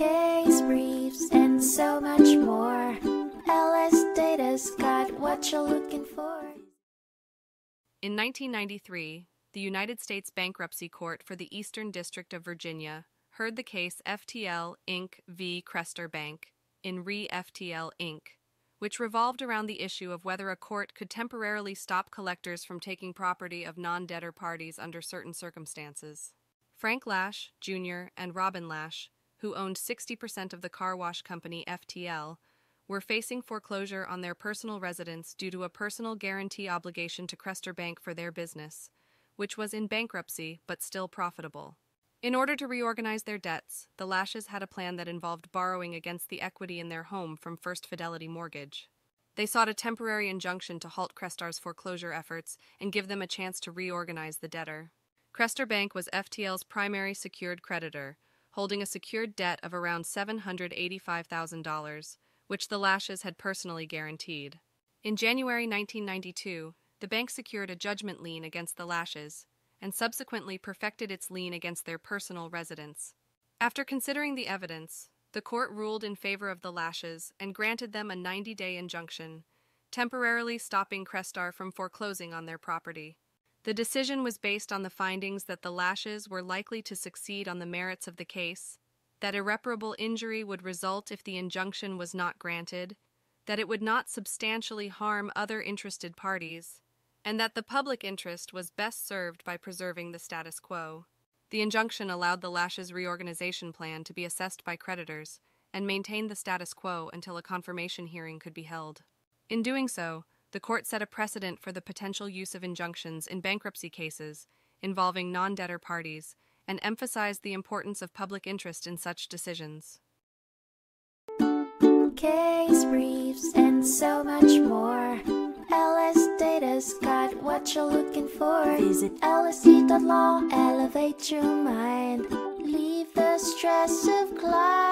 case briefs, and so much more. LS Data's got what you're looking for. In 1993, the United States Bankruptcy Court for the Eastern District of Virginia heard the case FTL Inc. v. Crestar Bank in Re FTL Inc., which revolved around the issue of whether a court could temporarily stop collectors from taking property of non debtor parties under certain circumstances. Frank Lash, Jr., and Robyn Lash, who owned 60% of the car wash company FTL, were facing foreclosure on their personal residence due to a personal guarantee obligation to Crestar Bank for their business, which was in bankruptcy but still profitable. In order to reorganize their debts, the Lashes had a plan that involved borrowing against the equity in their home from First Fidelity Mortgage. They sought a temporary injunction to halt Crestar's foreclosure efforts and give them a chance to reorganize the debtor. Crestar Bank was FTL's primary secured creditor, holding a secured debt of around $785,000, which the Lashes had personally guaranteed. In January 1992, the bank secured a judgment lien against the Lashes, and subsequently perfected its lien against their personal residence. After considering the evidence, the court ruled in favor of the Lashes and granted them a 90 day injunction, temporarily stopping Crestar from foreclosing on their property. The decision was based on the findings that the Lashes were likely to succeed on the merits of the case, that irreparable injury would result if the injunction was not granted, that it would not substantially harm other interested parties, and that the public interest was best served by preserving the status quo. The injunction allowed the Lashes reorganization plan to be assessed by creditors and maintained the status quo until a confirmation hearing could be held. In doing so, the court set a precedent for the potential use of injunctions in bankruptcy cases involving non debtor parties and emphasized the importance of public interest in such decisions. Case briefs, and so much more. LS Data's got what you're looking for. Visit lsd.law, elevate your mind. Leave the stress of class.